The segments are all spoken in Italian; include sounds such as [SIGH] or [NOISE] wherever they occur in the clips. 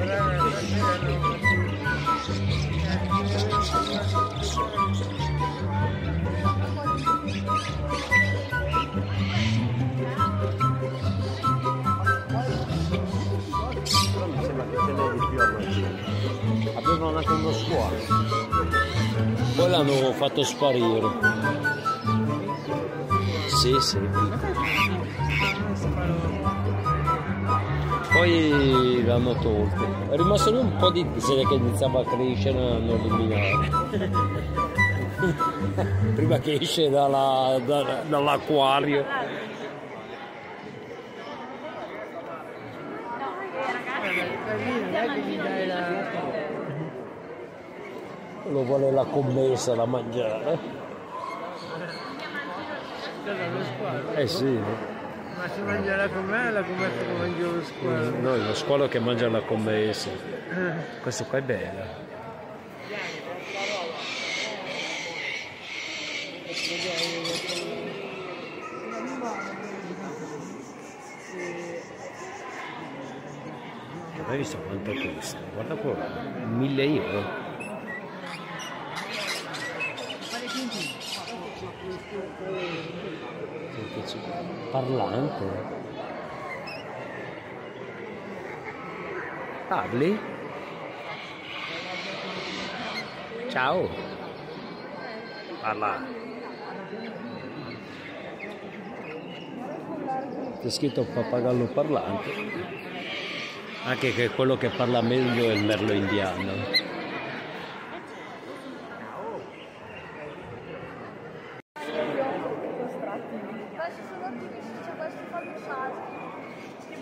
Whatever. Squalo. Poi l'hanno fatto sparire. Sì, sì. Poi l'hanno tolto. È rimasto lì un po' di sede che iniziava a crescere e l'hanno eliminato. Prima che esce dalla- da- dall'acquario. non è che gli dai la... Lo vuole la commessa da mangiare. Eh sì. Ma si mangerà con me la commessa che mangia lo squalo? No, lo squalo che mangia la commessa. Questo qua è bello. Hai visto quanto costa? Guarda qua, 1000 euro. Senti, c'è- Parlante. Parli? Ciao. Parla. C'è scritto pappagallo parlante. Anche che quello che parla meglio è il merlo indiano. Questi sono ottimissimi, c'è questo fanno salti. Sì?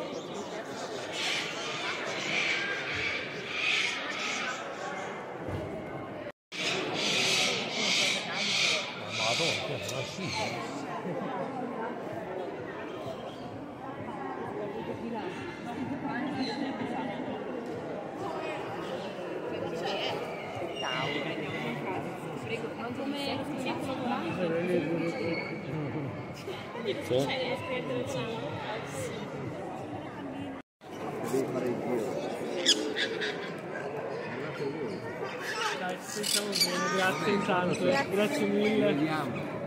Dai, ci stiamo bene, grazie intanto, grazie mille.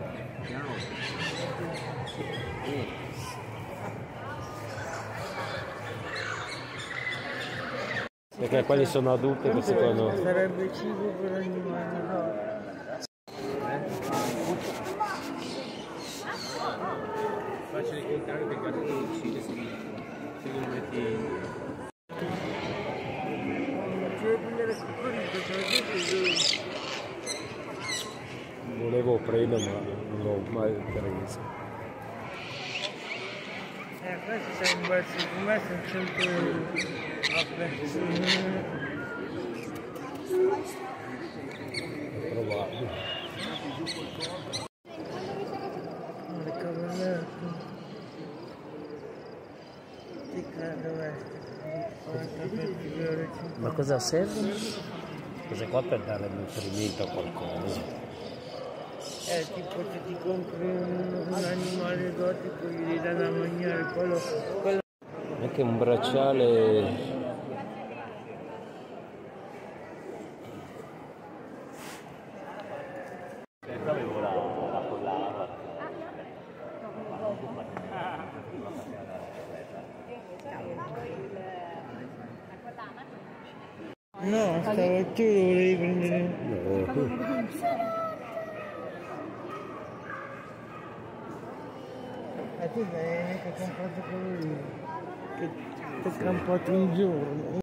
Perché quelli sono adulti che secondo Sarebbe cibo per animali, no? facile contare che gatto lo uccide se li metti volevo prendere ma non l'ho mai preso. Ma cosa serve? Cos'è qua per dare nutrimento a qualcosa? Eh, tipo se ti compri un, un animale esotico gli dare da mangiare, quello, quello Anche un bracciale No, stavo tu volevi prendere. no. E tu sei che hai comprato quello lì. Che ti ho campato un giorno.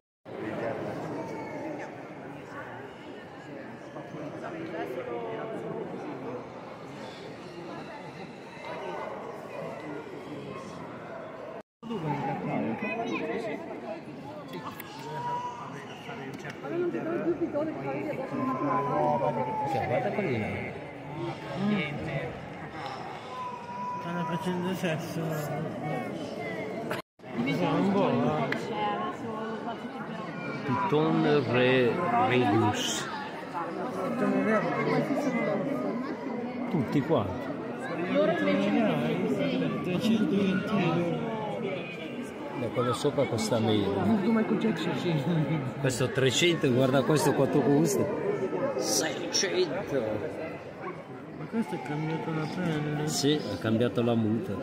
Cioè, guarda quelli là. Facendo sesso. Eh. Piton Re Redus. Tutti quanti. Loro invece 320 euro. Beh, quello sopra costa meno. Questo 300, guarda questo quanto costa. 600! Questo è cambiato la pelle. Sì, ha cambiato la muta. Ce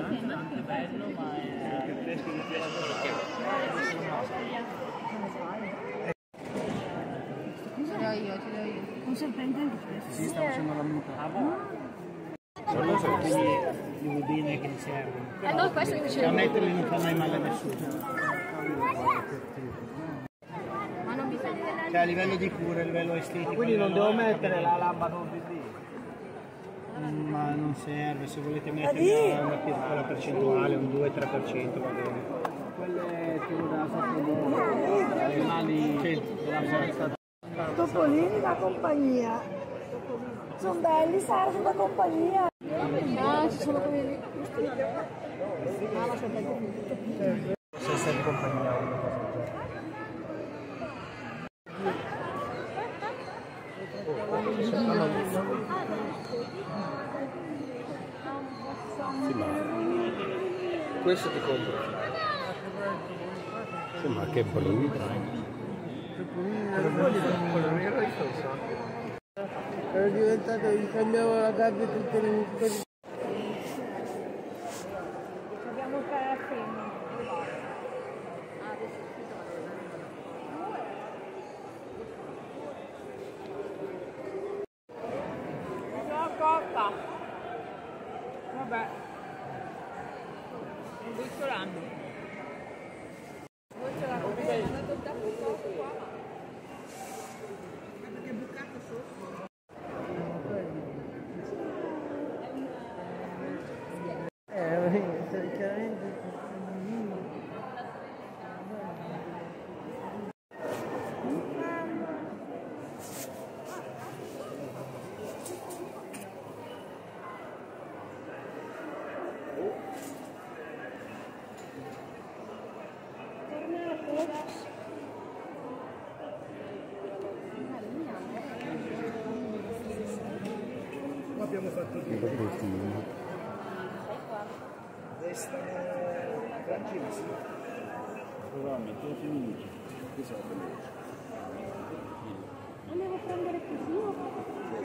l'ho io, ce l'ho io. Un serpente anche questo. Sì, sta facendo la muta. Quello sono quindi le udine che mi servono. Eh no, questo Da invece metterli non fa mai male a nessuno. Cioè a livello di cura, a livello estetico. Quindi non devo mettere la lampada Ma non serve, se volete mettere una piccola percentuale, un 2-3% va bene. Quelle tipo da mani sì. Topolini da compagnia. Sono belli, servono da compagnia. Ah, ci sono quelli. Se sei in compagnia o una cosa del genere. Sì, ma... Questo ti compro. Sì, ma che brutto. Ero diventato, gli cambiavo la gabbia tutte le cose. Abbiamo il femmina. Sono cotta. Vabbè. Un briciolando. Voi ce la Eh, chiaramente. Abbiamo fatto Che bruttino. destra tranquillissimo. Probabilmente 10 minuti. Andiamo a prendere così.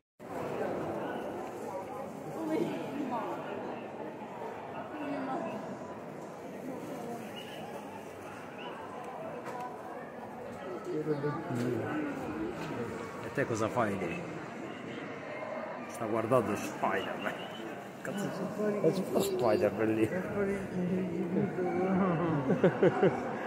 E te cosa fai lì? Sta guardando Spider-Man. Cazzo c'è? È Spider-Man lì. Fuori, [LAUGHS]